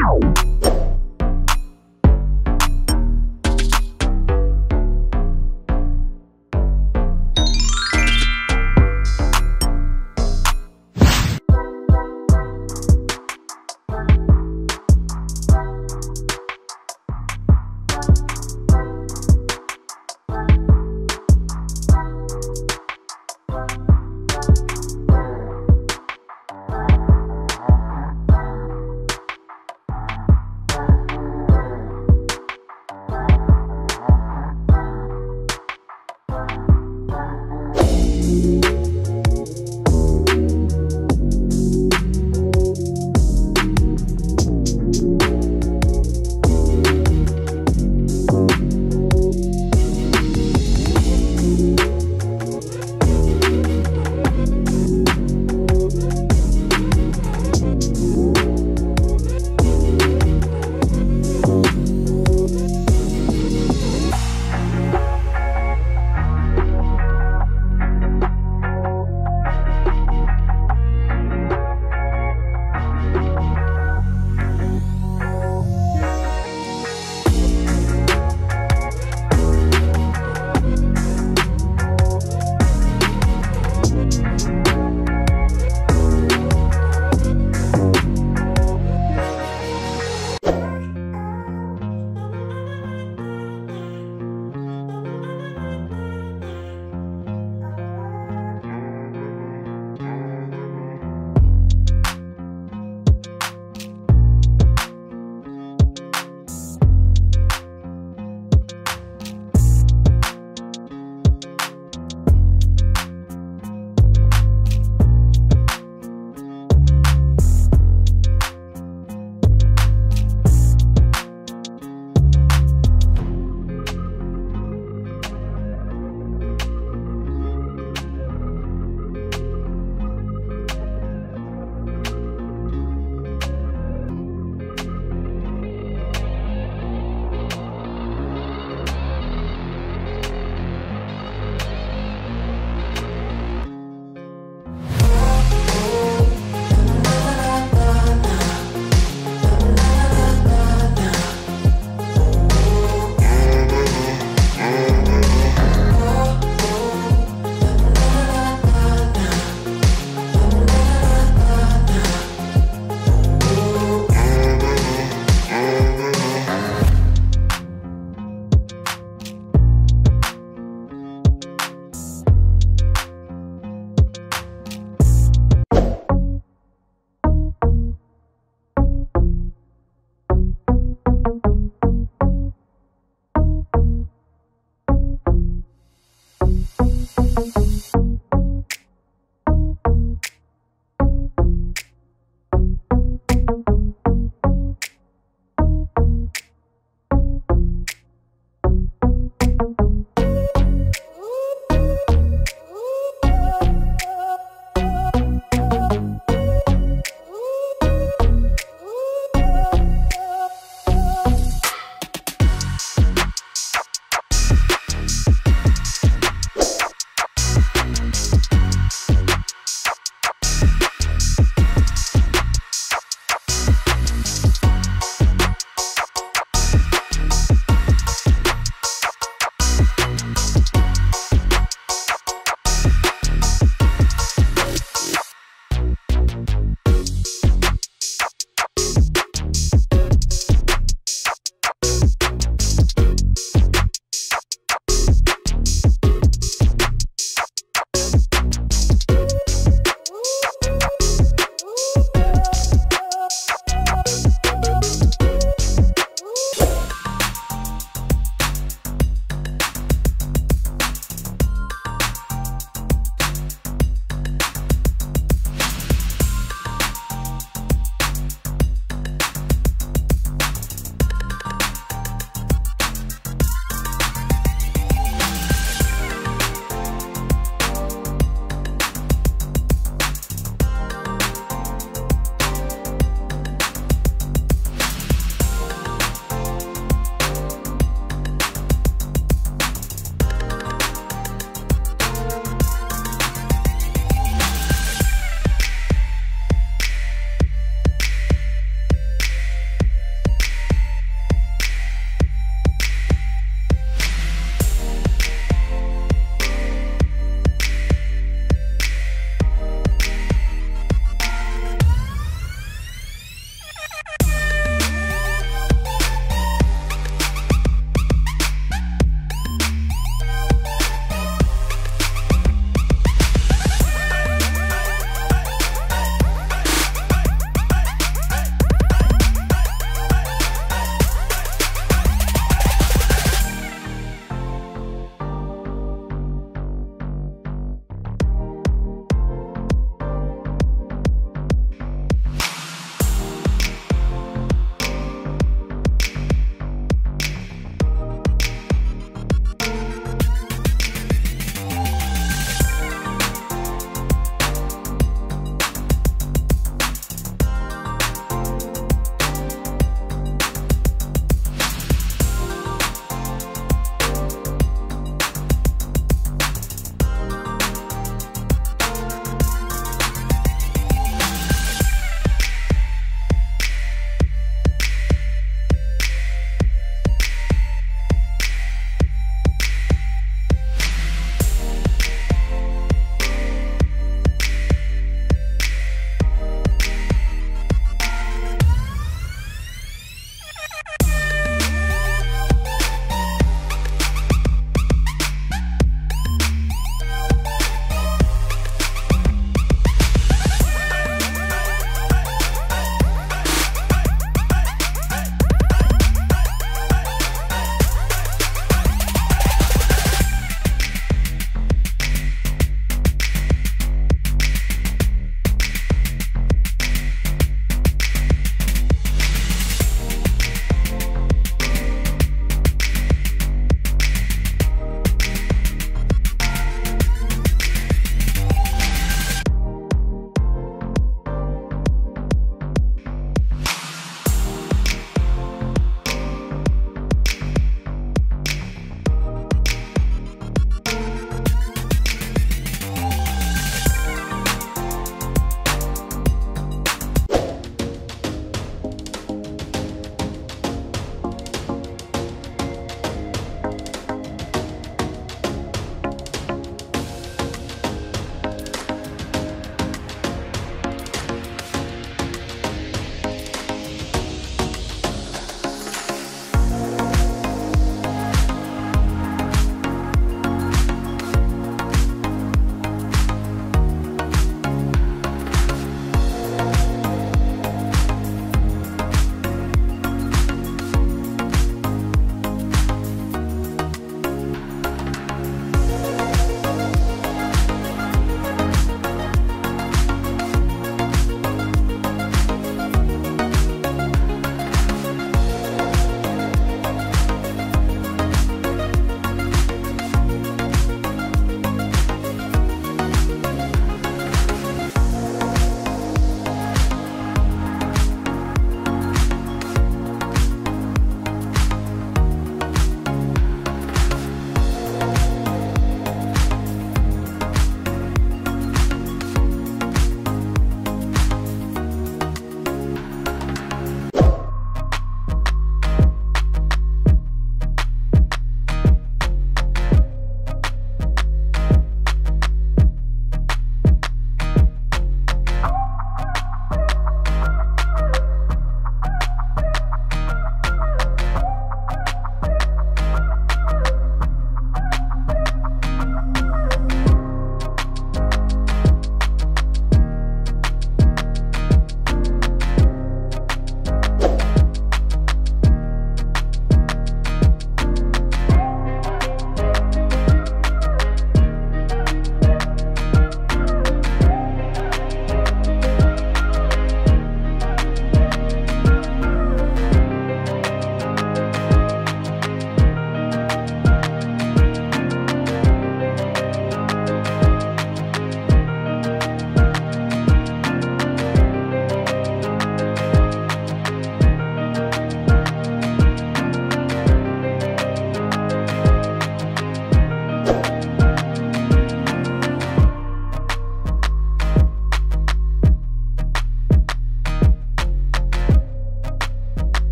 Wow.